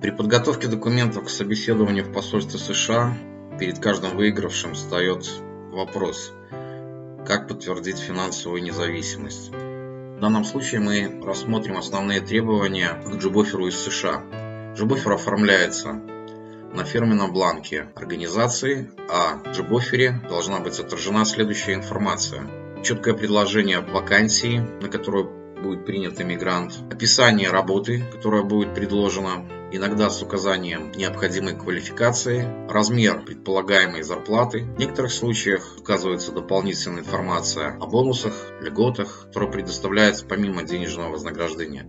При подготовке документов к собеседованию в посольстве США перед каждым выигравшим встает вопрос, как подтвердить финансовую независимость. В данном случае мы рассмотрим основные требования к джобоферу из США. Джобофер оформляется на фирменном бланке организации, а в джобофере должна быть отражена следующая информация. Четкое предложение вакансии, на которую будет принят иммигрант, описание работы, которая будет предложена, иногда с указанием необходимой квалификации, размер предполагаемой зарплаты. В некоторых случаях указывается дополнительная информация о бонусах, льготах, которые предоставляются помимо денежного вознаграждения.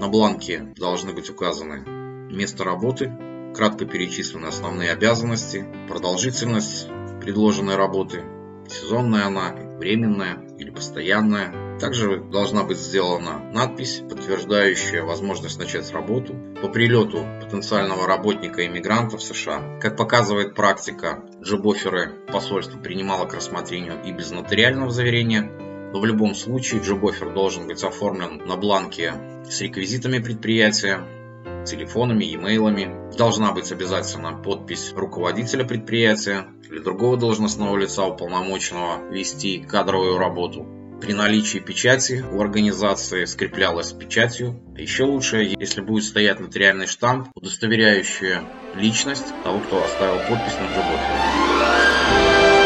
На бланке должны быть указаны место работы, кратко перечислены основные обязанности, продолжительность предложенной работы, сезонная она, временная или постоянная. Также должна быть сделана надпись, подтверждающая возможность начать работу по прилету потенциального работника иммигранта в США. Как показывает практика, джобоферы посольство принимало к рассмотрению и без нотариального заверения, но в любом случае джобофер должен быть оформлен на бланке с реквизитами предприятия, телефонами, e-mailами. Должна быть обязательно подпись руководителя предприятия или другого должностного лица, уполномоченного вести кадровую работу. При наличии печати у организации скреплялась печатью. Еще лучше, если будет стоять нотариальный штамп, удостоверяющий личность того, кто оставил подпись на джобофере.